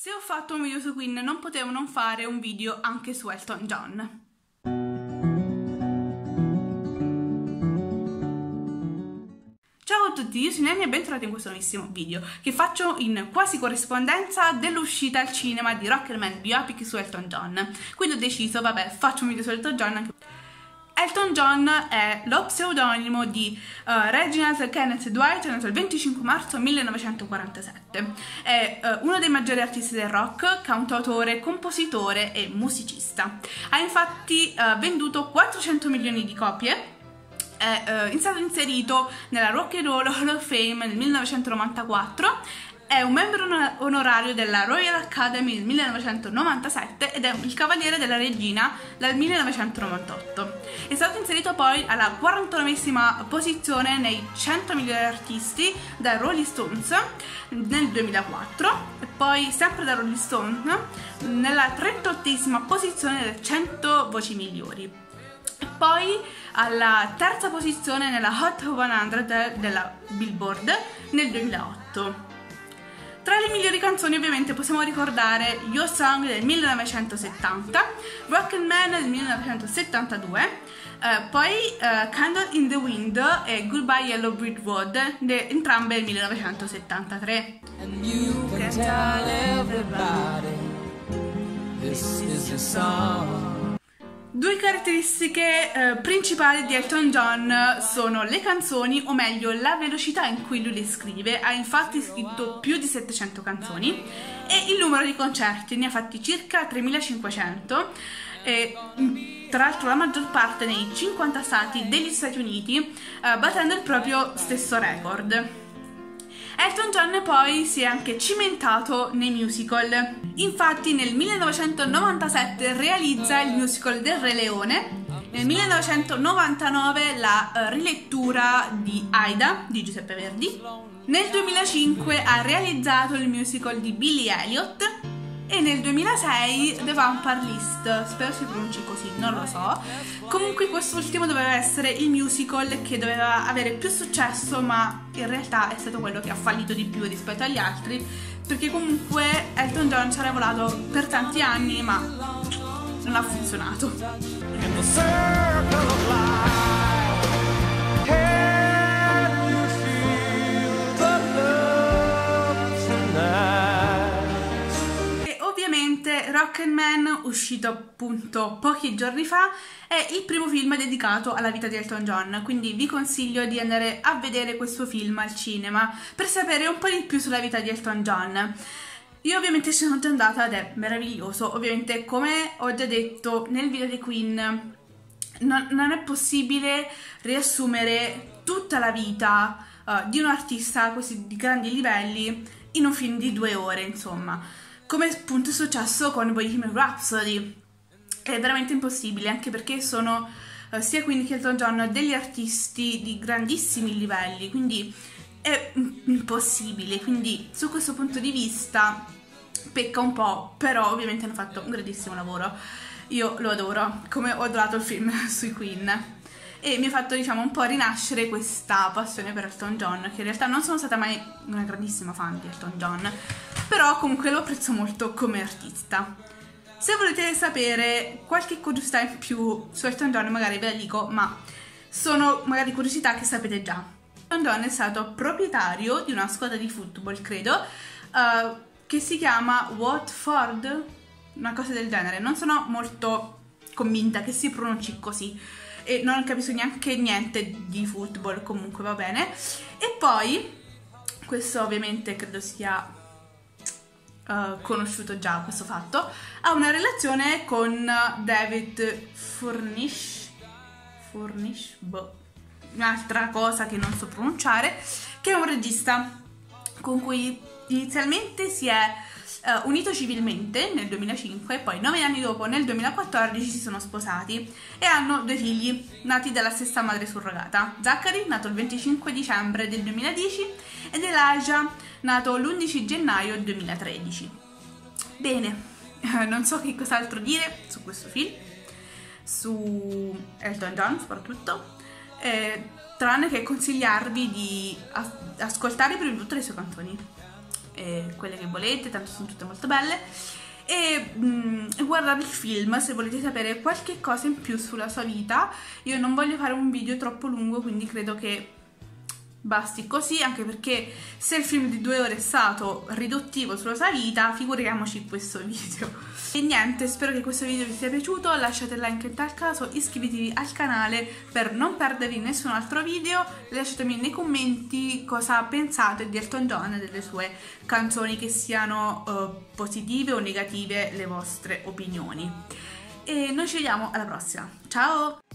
Se ho fatto un video su Queen non potevo non fare un video anche su Elton John. Ciao a tutti, io sono Annie e bentornati in questo nuovissimo video che faccio in quasi corrispondenza dell'uscita al cinema di Rocketman Biopic su Elton John. Quindi ho deciso, vabbè, faccio un video su Elton John anche Elton John è lo pseudonimo di uh, Reginald Kenneth Dwight, nato il 25 marzo 1947. È uh, uno dei maggiori artisti del rock, cantautore, compositore e musicista. Ha infatti uh, venduto 400 milioni di copie è stato inserito nella Rock and Roll Hall of Fame nel 1994 è un membro onorario della Royal Academy del 1997 ed è il Cavaliere della Regina dal 1998. È stato inserito poi alla 49esima posizione nei 100 migliori artisti da Rolling Stones nel 2004 e poi sempre da Rolling Stones nella 38esima posizione delle 100 voci migliori. E poi alla terza posizione nella Hot 100 della Billboard nel 2008. Tra le migliori canzoni ovviamente possiamo ricordare Your Song del 1970, Rock Man del 1972, eh, poi eh, Candle in the Wind e Goodbye Yellow Brick Road, entrambe del 1973. And you can tell everybody this is a song. Due caratteristiche eh, principali di Elton John sono le canzoni, o meglio la velocità in cui lui le scrive, ha infatti scritto più di 700 canzoni, e il numero di concerti, ne ha fatti circa 3500, e tra l'altro la maggior parte nei 50 stati degli Stati Uniti, eh, battendo il proprio stesso record. Elton John poi si è anche cimentato nei musical. Infatti nel 1997 realizza il musical del Re Leone, nel 1999 la uh, rilettura di Aida di Giuseppe Verdi, nel 2005 ha realizzato il musical di Billy Elliot e nel 2006 The Vampire List, spero si pronunci così, non lo so. Comunque quest'ultimo doveva essere il musical che doveva avere più successo, ma in realtà è stato quello che ha fallito di più rispetto agli altri, perché comunque Elton John ci ha lavorato per tanti anni, ma non ha funzionato. Rocketman, uscito appunto pochi giorni fa, è il primo film dedicato alla vita di Elton John, quindi vi consiglio di andare a vedere questo film al cinema per sapere un po' di più sulla vita di Elton John. Io ovviamente ci sono già andata ed è meraviglioso, ovviamente come ho già detto nel video di Queen, non, non è possibile riassumere tutta la vita uh, di un artista così di grandi livelli in un film di due ore, insomma come appunto è successo con Bohemian Rhapsody. È veramente impossibile, anche perché sono uh, sia quindi che Elton John degli artisti di grandissimi livelli, quindi è impossibile. Quindi su questo punto di vista pecca un po', però ovviamente hanno fatto un grandissimo lavoro. Io lo adoro, come ho adorato il film sui Queen e mi ha fatto diciamo un po' rinascere questa passione per Elton John che in realtà non sono stata mai una grandissima fan di Elton John però comunque lo apprezzo molto come artista. Se volete sapere qualche curiosità in più su Elton John, magari ve la dico, ma sono magari curiosità che sapete già. Elton John è stato proprietario di una squadra di football, credo, uh, che si chiama Watford, una cosa del genere. Non sono molto convinta che si pronunci così e non capisco neanche niente di football, comunque va bene. E poi, questo ovviamente credo sia uh, conosciuto già questo fatto, ha una relazione con David Furnish, Furnish, boh, un'altra cosa che non so pronunciare, che è un regista con cui inizialmente si è uh, unito civilmente nel 2005 e poi nove anni dopo, nel 2014, si sono sposati e hanno due figli nati dalla stessa madre surrogata. Zachary, nato il 25 dicembre del 2010, ed Elijah, nato l'11 gennaio 2013. Bene, non so che cos'altro dire su questo film, su Elton John soprattutto, eh, tranne che consigliarvi di ascoltare prima di tutto le sue canzoni eh, quelle che volete, tanto sono tutte molto belle. E mm, guardare il film se volete sapere qualche cosa in più sulla sua vita. Io non voglio fare un video troppo lungo, quindi credo che basti così, anche perché se il film di due ore è stato riduttivo sulla sua vita, figuriamoci questo video. E niente, spero che questo video vi sia piaciuto, lasciate like in tal caso, iscrivetevi al canale per non perdervi nessun altro video, lasciatemi nei commenti cosa pensate di Elton John e delle sue canzoni, che siano uh, positive o negative le vostre opinioni. E noi ci vediamo alla prossima, ciao!